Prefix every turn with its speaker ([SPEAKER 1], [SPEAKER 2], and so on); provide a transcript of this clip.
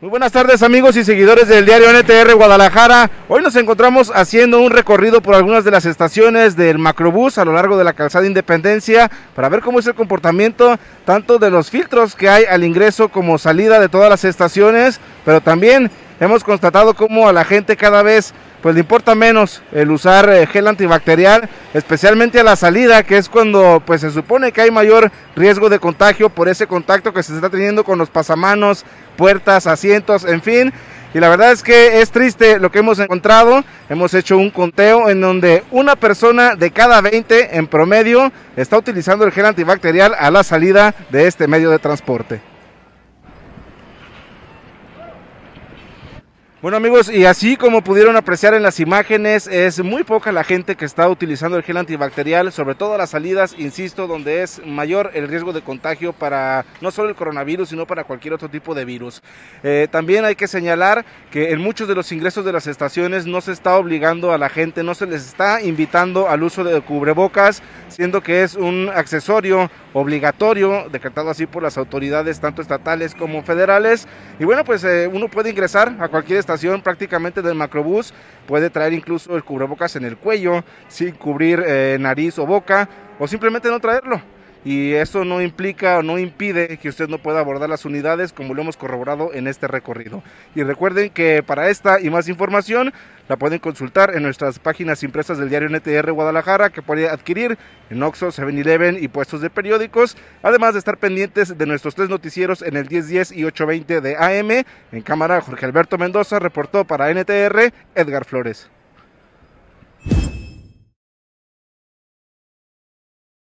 [SPEAKER 1] Muy buenas tardes amigos y seguidores del diario NTR Guadalajara. Hoy nos encontramos haciendo un recorrido por algunas de las estaciones del macrobús a lo largo de la calzada Independencia para ver cómo es el comportamiento tanto de los filtros que hay al ingreso como salida de todas las estaciones, pero también hemos constatado cómo a la gente cada vez pues le importa menos el usar eh, gel antibacterial, especialmente a la salida, que es cuando pues se supone que hay mayor riesgo de contagio por ese contacto que se está teniendo con los pasamanos, puertas, asientos, en fin. Y la verdad es que es triste lo que hemos encontrado. Hemos hecho un conteo en donde una persona de cada 20 en promedio está utilizando el gel antibacterial a la salida de este medio de transporte. Bueno amigos, y así como pudieron apreciar en las imágenes, es muy poca la gente que está utilizando el gel antibacterial, sobre todo a las salidas, insisto, donde es mayor el riesgo de contagio para no solo el coronavirus, sino para cualquier otro tipo de virus. Eh, también hay que señalar que en muchos de los ingresos de las estaciones no se está obligando a la gente, no se les está invitando al uso de cubrebocas, siendo que es un accesorio obligatorio, decretado así por las autoridades tanto estatales como federales. Y bueno, pues eh, uno puede ingresar a cualquier prácticamente del macrobús. Puede traer incluso el cubrebocas en el cuello, sin cubrir eh, nariz o boca, o simplemente no traerlo y eso no implica o no impide que usted no pueda abordar las unidades como lo hemos corroborado en este recorrido. Y recuerden que para esta y más información la pueden consultar en nuestras páginas impresas del diario NTR Guadalajara que puede adquirir en Oxxo, 7-Eleven y puestos de periódicos, además de estar pendientes de nuestros tres noticieros en el 1010 y 820 de AM. En cámara Jorge Alberto Mendoza reportó para NTR Edgar Flores.